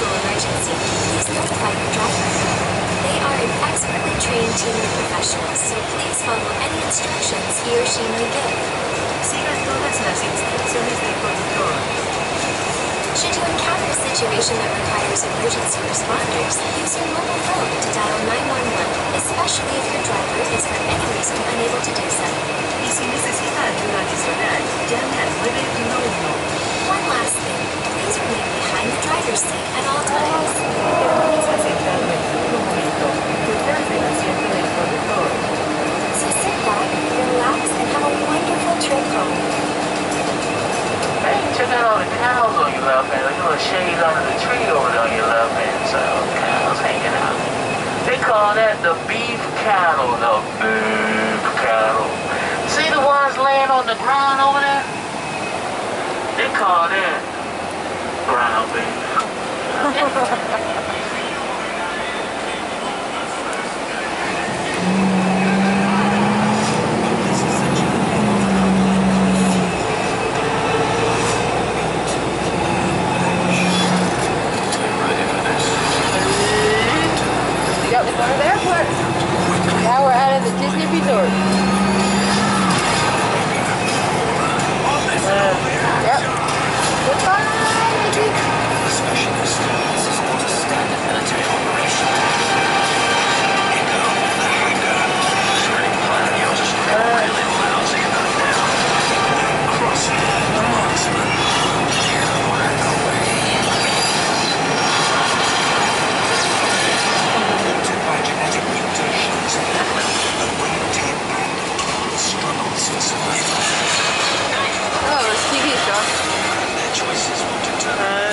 unusual emergency, please notify your driver. They are an expertly trained team of professionals, so please follow any instructions he or she may give. Siga todas las instrucciones del conductor. Should you encounter a situation that requires emergency responders, use your mobile phone to dial 911, especially if your driver is for any reason unable to do so. Y si necesita ayuda adicional, llame al 911. The driver's seat at all times. Permanezca sentado en todo momento detrás del asiento del conductor. So sit back, relax, and have a wonderful trip home. Hey, check out all the cows on your left hand. There's a little shade under the tree over there on your left hand side. Cows hanging out. They call that the beef cattle, the beef cattle. See the ones laying on the ground over there? They call that brown beef. ハハハハ。Uh,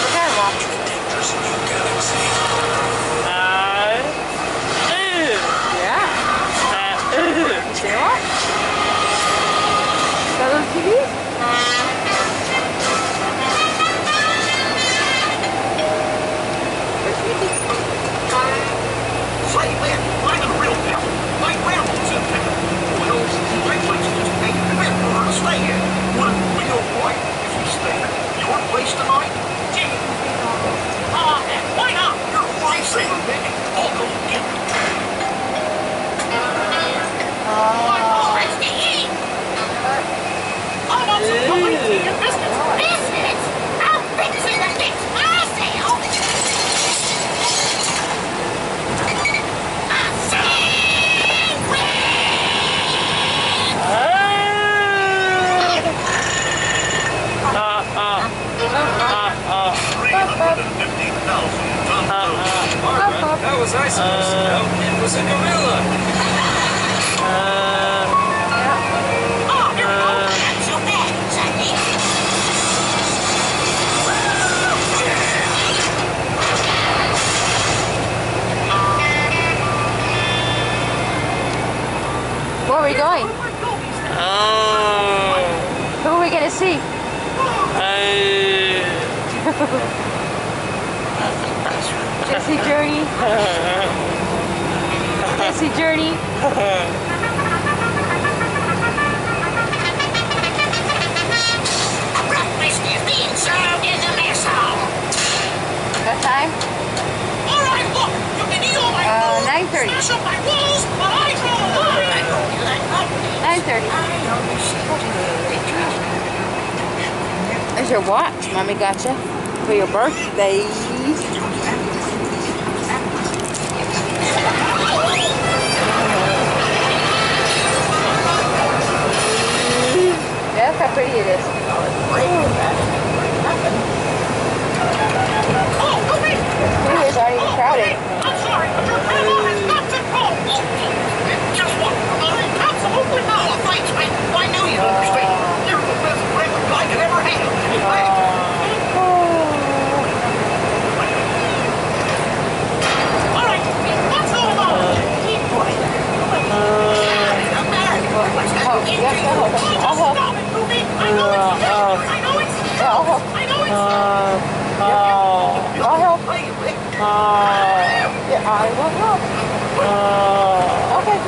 what kind of one? Yeah. You see one? Got those TVs? Where's TV? Say, man, I'm a real pal. My grandma's a pal. Well, my place is made fit for her to stay in. What a real boy. If you stay at your place tonight, gee. Ah, why not? You're a lifesaver, man. I'll go get it. Oh, it's the heat. I want some coffee tea and biscuits. Biscuits? I'm fixing to fix myself. How was I supposed to know? It was a gorilla. Oh, here we go. That's so bad, Sandy. Where are we going? Oh. Who are we going to see? Jesse Journey. Jesse Journey. Breakfast is being served in the mess hall. What time? All right, look, you can eat all my Uh, food, 9:30. smash up my walls, but I draw the line. I don't do that 9.30. I understand the. There's your watch. Mommy got you for your birthday. Look how pretty it is. Oh. Ooh, it's already crowded. I'm sorry, but your grandma has got to go. Guess what? I'm absolutely not a fight. I, knew you'd uh, understand. You're the best friend I could ever have. All right, let's go along. Keep quiet. Yeah, I'm married. Let's have Oh, a yeah, meeting. go ahead. Oh, I'll help. stop it, Ruby. I know it's you. I know it's you. Yeah, I'll help. I know it's you. I'll help. Play it, Rick. Yeah, I will help. Okay.